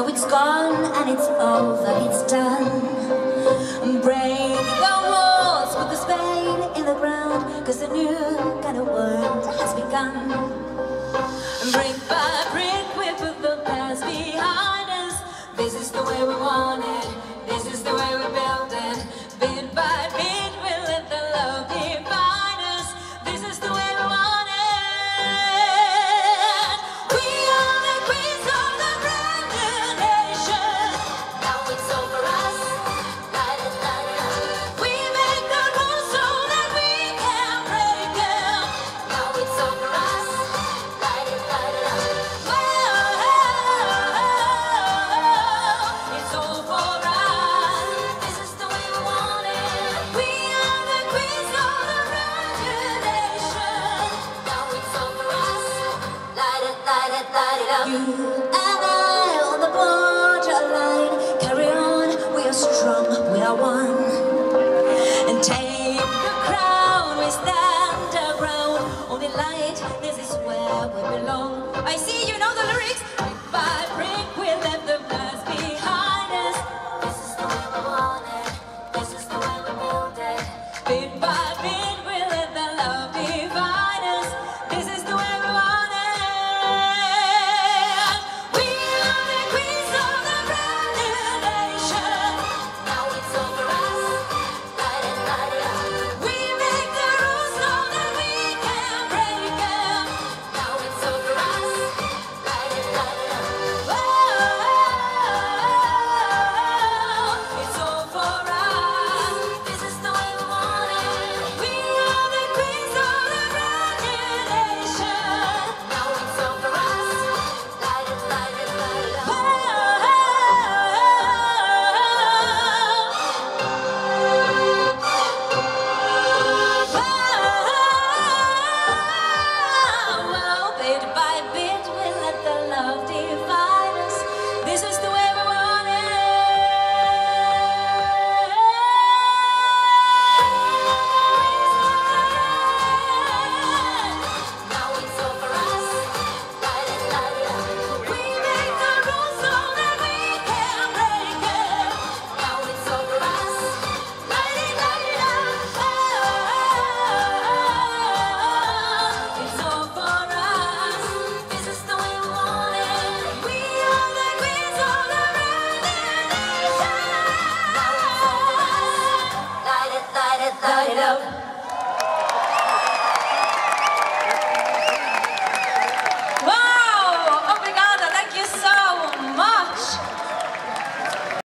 Now it's gone and it's over, it's done. Break the walls with the spade in the ground, cause a new kind of world has begun. Brick by brick, we put the past behind us. This is the way we want. strong, we are one. And take the crown with that.